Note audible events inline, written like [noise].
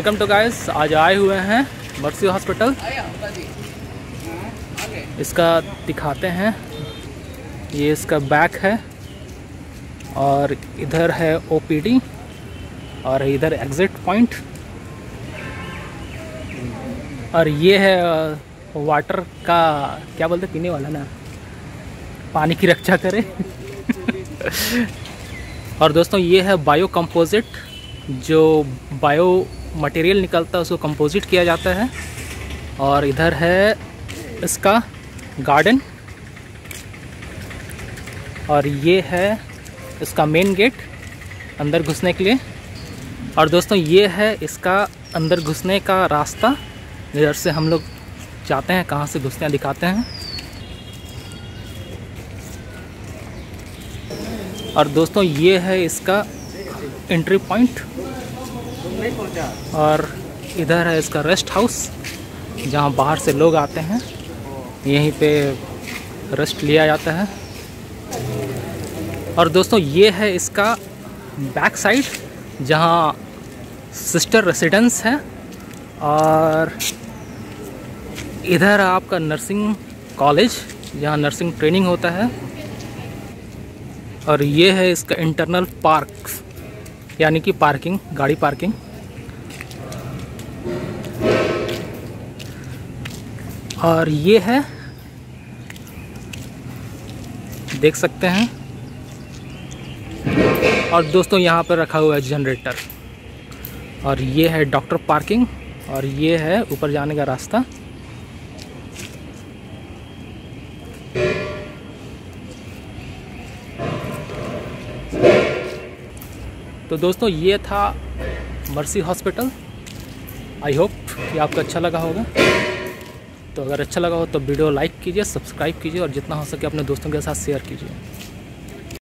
Welcome to guys आज आए हुए हैं मर्सी हॉस्पिटल इसका दिखाते हैं। ये इसका बैक है और इधर है ओपीडी और इधर एग्जिट पॉइंट और ये है वाटर का क्या बोलते पीने वाला ना? पानी की रक्षा करे। [laughs] और दोस्तों ये है बायो कंपोजिट जो बायो मटेरियल निकलता है, उसको कंपोजिट किया जाता है। और इधर है इसका गार्डन और ये है इसका मेन गेट अंदर घुसने के लिए। और दोस्तों, ये है इसका अंदर घुसने का रास्ता। इधर से हम लोग जाते हैं, कहाँ से घुसते हैं दिखाते हैं। और दोस्तों, ये है इसका एंट्री पॉइंट और इधर है इसका रेस्ट हाउस, जहाँ बाहर से लोग आते हैं। यहीं पे रेस्ट लिया जाता है। और दोस्तों, ये है इसका बैक साइड, जहाँ सिस्टर रेसिडेंस है। और इधर आपका नर्सिंग कॉलेज, जहाँ नर्सिंग ट्रेनिंग होता है। और ये है इसका इंटरनल पार्क यानी कि पार्किंग, गाड़ी पार्किंग। और ये है, देख सकते हैं। और दोस्तों, यहाँ पर रखा हुआ है जनरेटर। और ये है डॉक्टर पार्किंग, और ये है ऊपर जाने का रास्ता। तो दोस्तों, ये था मर्सी हॉस्पिटल। आई होप कि आपको अच्छा लगा होगा। तो अगर अच्छा लगा हो तो वीडियो लाइक कीजिए, सब्सक्राइब कीजिए और जितना हो सके अपने दोस्तों के साथ शेयर कीजिए।